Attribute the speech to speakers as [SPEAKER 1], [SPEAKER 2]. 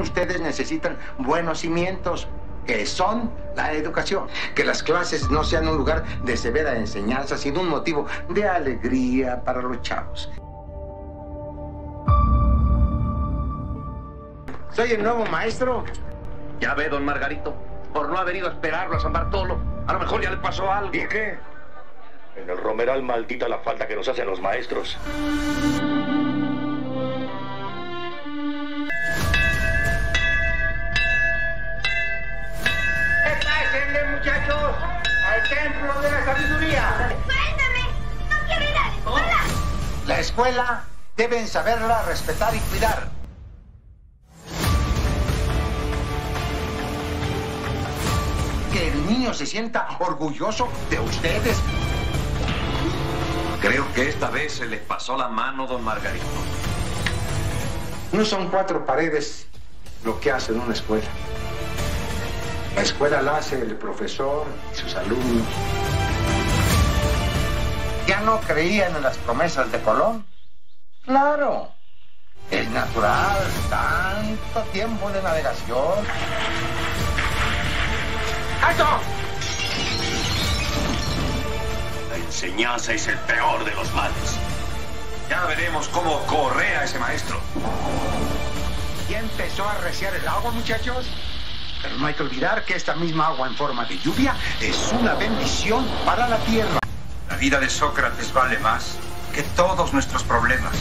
[SPEAKER 1] Ustedes necesitan buenos cimientos, que son la educación. Que las clases no sean un lugar de severa enseñanza, sino un motivo de alegría para los chavos. Soy el nuevo maestro.
[SPEAKER 2] Ya ve, don Margarito, por no haber ido a esperarlo a San Bartolo, a lo mejor ya le pasó algo.
[SPEAKER 1] ¿Y qué?
[SPEAKER 2] En el Romeral maldita la falta que nos hacen los maestros.
[SPEAKER 1] ¡Al templo de la sabiduría!
[SPEAKER 3] ¡Suéltame! ¡No quiero ir a la escuela!
[SPEAKER 1] La escuela deben saberla respetar y cuidar. Que el niño se sienta orgulloso de ustedes.
[SPEAKER 4] Creo que esta vez se les pasó la mano, don Margarito.
[SPEAKER 1] No son cuatro paredes lo que hace una escuela. La escuela la hace el profesor y sus alumnos. ¿Ya no creían en las promesas de Colón? Claro. Es natural, tanto tiempo de navegación. ¡Alto!
[SPEAKER 2] La enseñanza es el peor de los males.
[SPEAKER 4] Ya veremos cómo correa ese maestro.
[SPEAKER 1] ¿Ya empezó a reciar el agua, muchachos? Pero no hay que olvidar que esta misma agua en forma de lluvia es una bendición para la tierra.
[SPEAKER 4] La vida de Sócrates vale más que todos nuestros problemas.